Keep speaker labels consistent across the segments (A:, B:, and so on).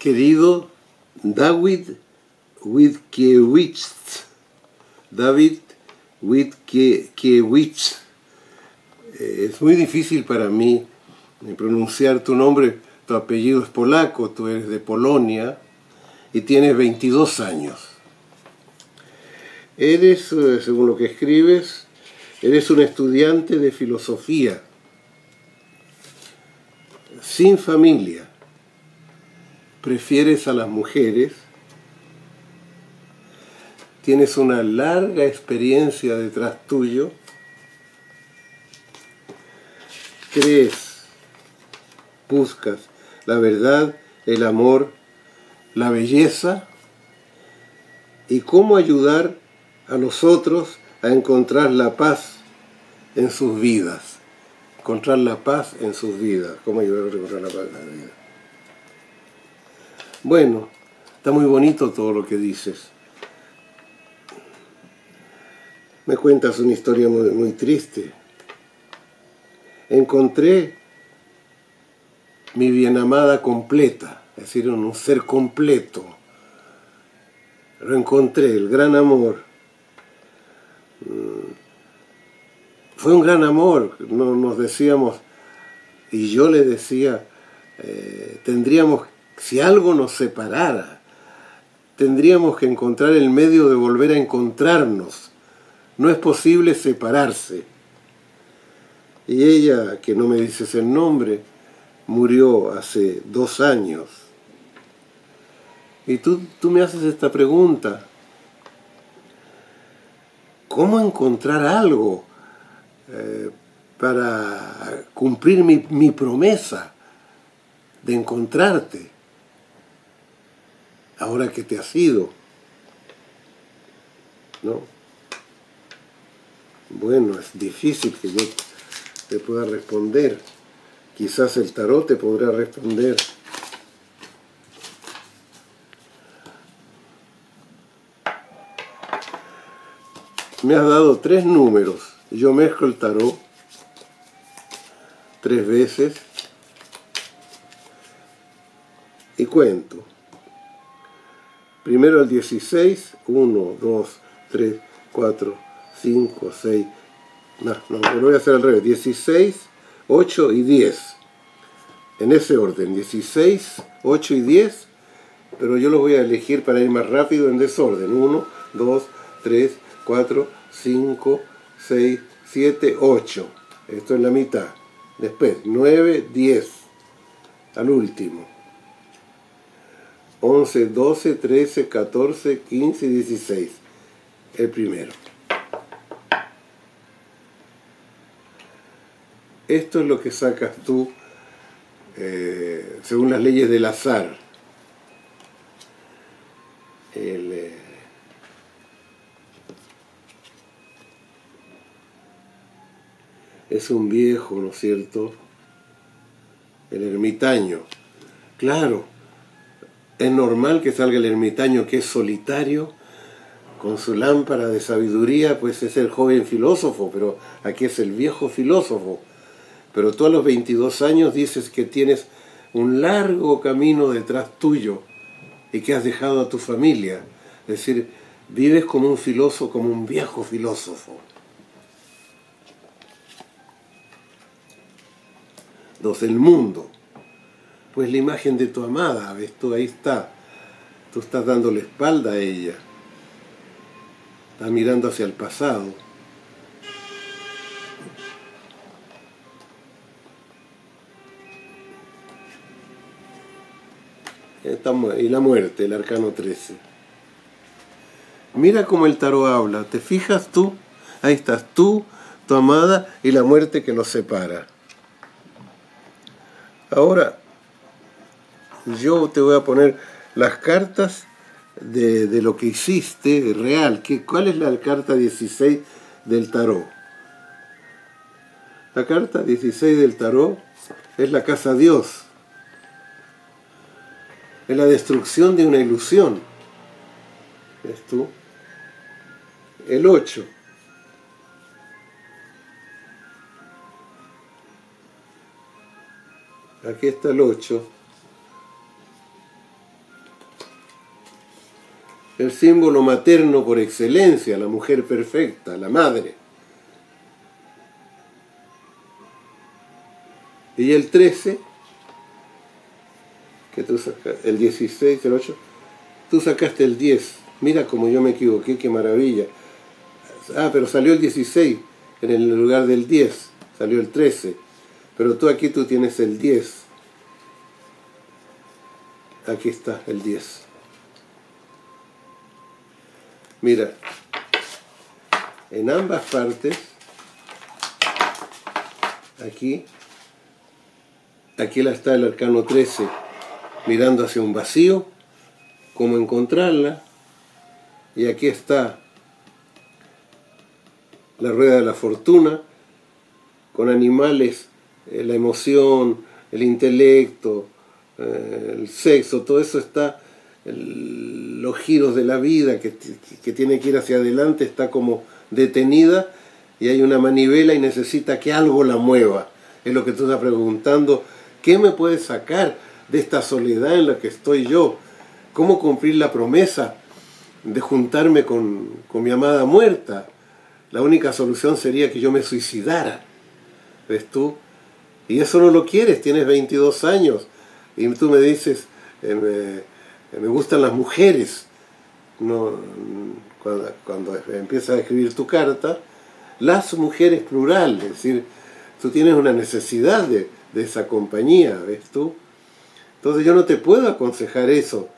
A: Querido David Witkiewicz, David Witkiewicz, eh, es muy difícil para mí pronunciar tu nombre, tu apellido es polaco, tú eres de Polonia y tienes 22 años. Eres, eh, según lo que escribes, eres un estudiante de filosofía, sin familia, prefieres a las mujeres, tienes una larga experiencia detrás tuyo, crees, buscas la verdad, el amor, la belleza y cómo ayudar a los otros a encontrar la paz en sus vidas. Encontrar la paz en sus vidas. ¿Cómo ayudar a encontrar la paz en la vida? Bueno, está muy bonito todo lo que dices. Me cuentas una historia muy, triste. Encontré mi bien amada completa, es decir, un ser completo. Lo encontré, el gran amor. Mm. Fue un gran amor, nos decíamos, y yo le decía, eh, tendríamos, si algo nos separara, tendríamos que encontrar el medio de volver a encontrarnos. No es posible separarse. Y ella, que no me dices el nombre, murió hace dos años. Y tú, tú me haces esta pregunta. ¿Cómo encontrar algo eh, para cumplir mi, mi promesa de encontrarte ahora que te has ido? ¿No? Bueno, es difícil que yo te pueda responder. Quizás el tarot te podrá responder. Me has dado tres números. Yo mezclo el tarot tres veces y cuento. Primero el 16, 1, 2, 3, 4, 5, 6. No, no, lo voy a hacer al revés. 16, 8 y 10. En ese orden, 16, 8 y 10, pero yo los voy a elegir para ir más rápido en desorden. 1, 2, 3, 4, 5, 6, 7, 8. Esto es la mitad. Después, 9, 10. Al último. 11, 12, 13, 14, 15 y 16. El primero. Esto es lo que sacas tú eh, según las leyes del azar. Eh, es un viejo, ¿no es cierto? El ermitaño. Claro, es normal que salga el ermitaño que es solitario, con su lámpara de sabiduría, pues es el joven filósofo, pero aquí es el viejo filósofo pero tú a los 22 años dices que tienes un largo camino detrás tuyo y que has dejado a tu familia. Es decir, vives como un filósofo, como un viejo filósofo. Dos, el mundo. Pues la imagen de tu amada, ves tú, ahí está. Tú estás dando la espalda a ella. Estás mirando hacia el pasado y la muerte, el arcano 13. Mira cómo el tarot habla, ¿te fijas tú? Ahí estás tú, tu amada y la muerte que los separa. Ahora, yo te voy a poner las cartas de, lo que hiciste real. ¿Qué, ¿Cuál es la carta 16 del tarot? La carta 16 del tarot es la casa Dios es la destrucción de una ilusión. ¿Ves tú? El 8. Aquí está el 8. El símbolo materno por excelencia, la mujer perfecta, la madre. Y el 13, que tú sacaste, el 16, el 8, tú sacaste el 10. Mira como yo me equivoqué, qué maravilla. Ah, pero salió el 16 en el lugar del 10, salió el 13. Pero tú aquí tú tienes el 10. Aquí está el 10. Mira, en ambas partes, aquí, aquí está el arcano 13, mirando hacia un vacío, cómo encontrarla, y aquí está la rueda de la fortuna, con animales, eh, la emoción, el intelecto, eh, el sexo, todo eso está los giros de la vida que, tiene que ir hacia adelante está como detenida y hay una manivela y necesita que algo la mueva. Es lo que tú estás preguntando, ¿qué me puede sacar de esta soledad en la que estoy yo? ¿Cómo cumplir la promesa de juntarme con, con mi amada muerta? La única solución sería que yo me suicidara. ¿Ves tú? Y eso no lo quieres, tienes 22 años y tú me dices, eh, me gustan las mujeres. No, cuando, cuando empiezas a escribir tu carta, las mujeres plural, es decir, tú tienes una necesidad de, esa compañía, ¿ves tú? Entonces yo no te puedo aconsejar eso.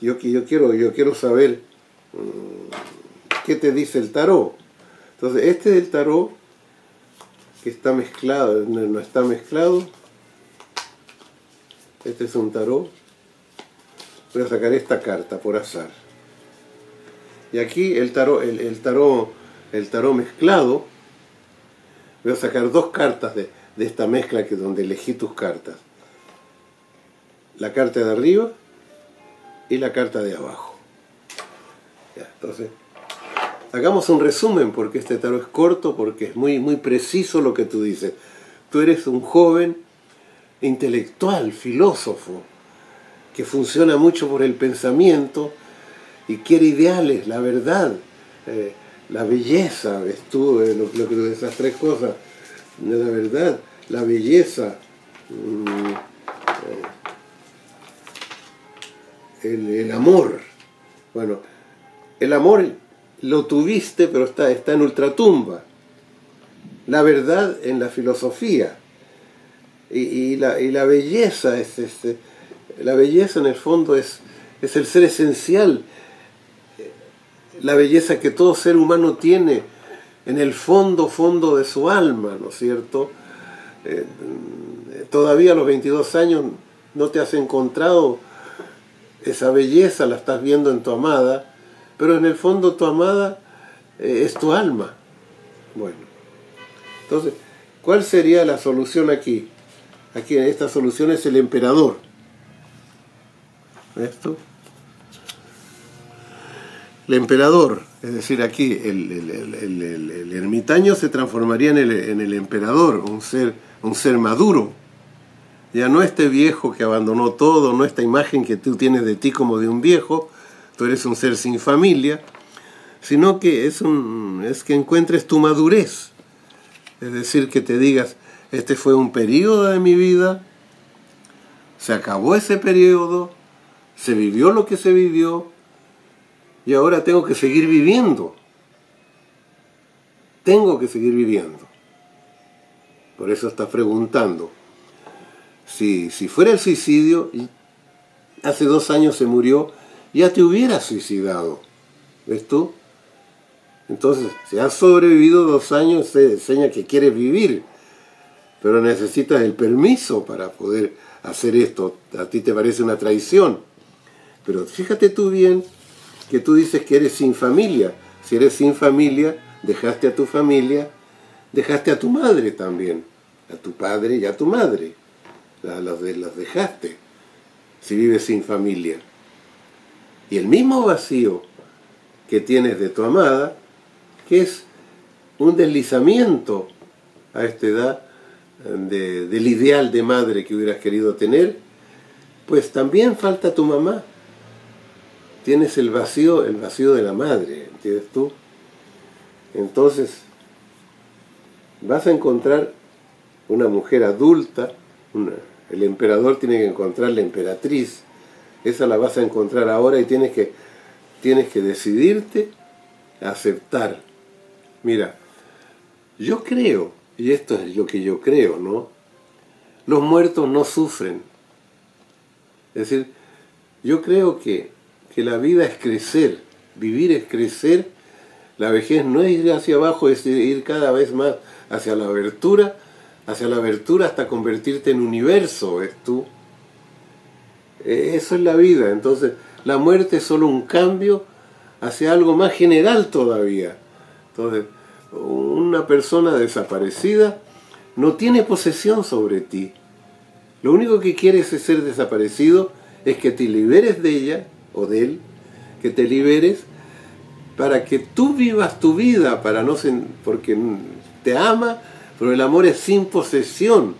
A: Yo, yo, quiero, yo quiero saber mm, qué te dice el tarot. Entonces este es el tarot que está mezclado, no está mezclado. Este es un tarot voy a sacar esta carta por azar. Y aquí el tarot, el, tarot, el tarot mezclado, voy a sacar dos cartas de, esta mezcla que donde elegí tus cartas. La carta de arriba y la carta de abajo. entonces, hagamos un resumen porque este tarot es corto, porque es muy, muy preciso lo que tú dices. Tú eres un joven intelectual, filósofo, que funciona mucho por el pensamiento y quiere ideales, la verdad, eh, la belleza, ves tú, eh, lo, lo, esas tres cosas, la verdad, la belleza, mm, eh, el, amor. Bueno, el amor lo tuviste, pero está, está en ultratumba. La verdad en la filosofía. Y, la, y la, belleza es, este la belleza en el fondo es, es el ser esencial, la belleza que todo ser humano tiene en el fondo, fondo de su alma, ¿no es cierto? Eh, todavía a los 22 años no te has encontrado esa belleza, la estás viendo en tu amada, pero en el fondo tu amada eh, es tu alma. Bueno, entonces, ¿cuál sería la solución aquí? Aquí esta solución es el emperador esto. El emperador, es decir, aquí el, ermitaño se transformaría en el, emperador, un ser, un ser maduro. Ya no este viejo que abandonó todo, no esta imagen que tú tienes de ti como de un viejo, tú eres un ser sin familia, sino que es, un, es que encuentres tu madurez. Es decir, que te digas, este fue un periodo de mi vida, se acabó ese periodo, se vivió lo que se vivió y ahora tengo que seguir viviendo. Tengo que seguir viviendo. Por eso está preguntando. Si, si fuera el suicidio, hace dos años se murió, ya te hubiera suicidado. ¿Ves tú? Entonces, si has sobrevivido dos años, se enseña que quieres vivir, pero necesitas el permiso para poder hacer esto. A ti te parece una traición. Pero fíjate tú bien que tú dices que eres sin familia. Si eres sin familia, dejaste a tu familia, dejaste a tu madre también, a tu padre y a tu madre. Los, de, dejaste si vives sin familia. Y el mismo vacío que tienes de tu amada, que es un deslizamiento a esta edad del ideal de madre que hubieras querido tener, pues también falta tu mamá. Tienes el vacío, el vacío de la madre, ¿entiendes tú? Entonces, vas a encontrar una mujer adulta, el emperador tiene que encontrar la emperatriz, esa la vas a encontrar ahora y tienes que, tienes que decidirte a aceptar. Mira, yo creo, y esto es lo que yo creo, ¿no? Los muertos no sufren. Es decir, yo creo que, que la vida es crecer, vivir es crecer, la vejez no es ir hacia abajo, es ir cada vez más hacia la abertura, hacia la abertura hasta convertirte en universo, ¿ves tú? E, eso es la vida, entonces la muerte es solo un cambio hacia algo más general todavía. Entonces, una persona desaparecida no tiene posesión sobre ti. Lo único que quieres es ser desaparecido, es que te liberes de ella o de él, que te liberes para que tú vivas tu vida, para no porque te ama, pero el amor es sin posesión.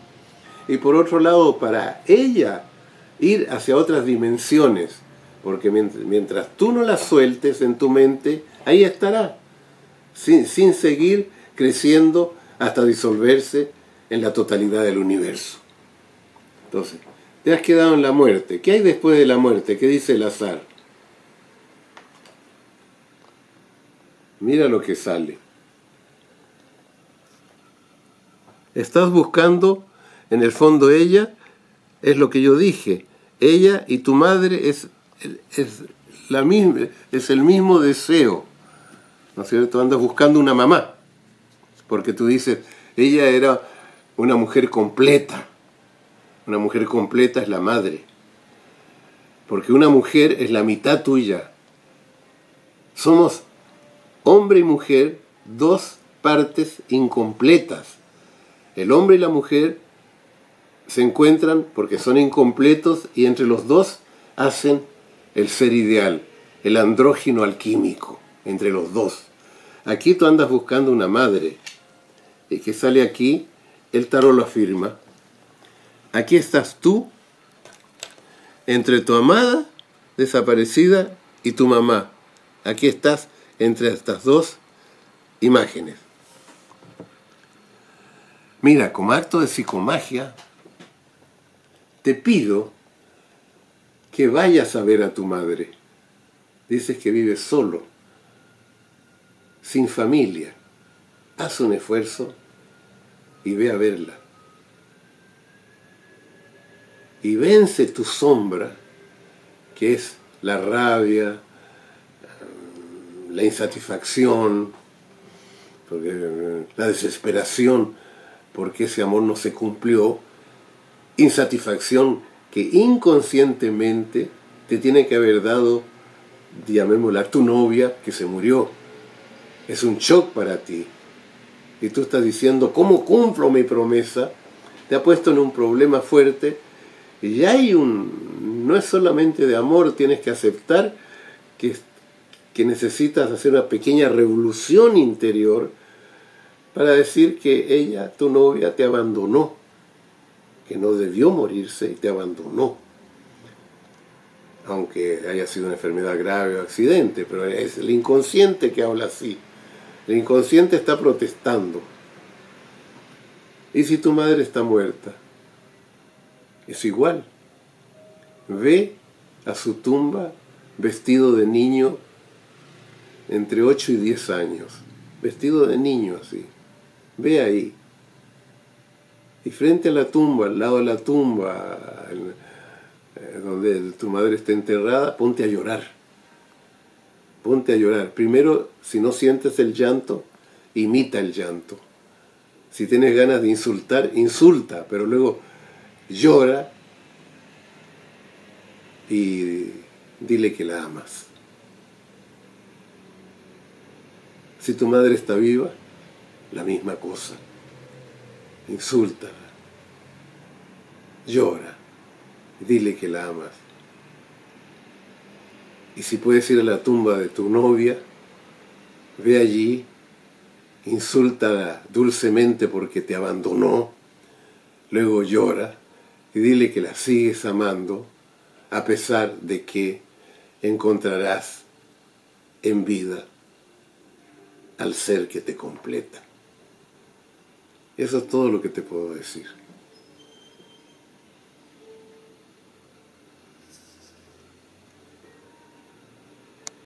A: Y por otro lado, para ella ir hacia otras dimensiones, porque mientras, tú no la sueltes en tu mente, ahí estará, sin, sin seguir creciendo hasta disolverse en la totalidad del universo. Entonces, te has quedado en la muerte. ¿Qué hay después de la muerte? ¿Qué dice el azar? Mira lo que sale. Estás buscando, en el fondo ella, es lo que yo dije, ella y tu madre es, es, la misma, es el mismo deseo. ¿No es cierto? Andas buscando una mamá, porque tú dices, ella era una mujer completa. Una mujer completa es la madre. Porque una mujer es la mitad tuya. Somos hombre y mujer, dos partes incompletas. El hombre y la mujer se encuentran porque son incompletos y entre los dos hacen el ser ideal, el andrógino alquímico, entre los dos. Aquí tú andas buscando una madre, y que sale aquí, el tarot lo afirma. Aquí estás tú, entre tu amada desaparecida y tu mamá. Aquí estás entre estas dos imágenes. Mira, como acto de psicomagia, te pido que vayas a ver a tu madre. Dices que vives solo, sin familia. Haz un esfuerzo y ve a verla. Y vence tu sombra, que es la rabia, la insatisfacción, la desesperación porque ese amor no se cumplió, insatisfacción que inconscientemente te tiene que haber dado, llamémosla, tu novia que se murió. Es un shock para ti. Y tú estás diciendo, ¿cómo cumplo mi promesa? Te ha puesto en un problema fuerte. Y hay un, no es solamente de amor, tienes que aceptar que que necesitas hacer una pequeña revolución interior para decir que ella, tu novia, te abandonó, que no debió morirse y te abandonó. Aunque haya sido una enfermedad grave o accidente, pero es el inconsciente que habla así. El inconsciente está protestando. ¿Y si tu madre está muerta? Es igual. Ve a su tumba vestido de niño entre 8 y 10 años, vestido de niño así. Ve ahí. Y frente a la tumba, al lado de la tumba, eh, donde tu madre está enterrada, ponte a llorar. Ponte a llorar. Primero, si no sientes el llanto, imita el llanto. Si tienes ganas de insultar, insulta, pero luego llora y dile que la amas. Si tu madre está viva, la misma cosa. Insúltala, llora, dile que la amas. Y si puedes ir a la tumba de tu novia, ve allí, insúltala dulcemente porque te abandonó, luego llora y dile que la sigues amando a pesar de que encontrarás en vida al ser que te completa. Eso es todo lo que te puedo decir.